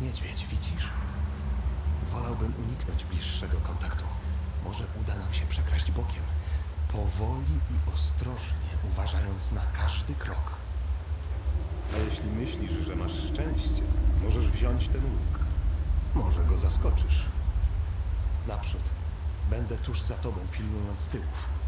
niedźwiedź, widzisz? Wolałbym uniknąć bliższego kontaktu. Może uda nam się przekraść bokiem. Powoli i ostrożnie, uważając na każdy krok. A jeśli myślisz, że masz szczęście, możesz wziąć ten łuk. Może go zaskoczysz. Naprzód. Będę tuż za tobą, pilnując tyłów.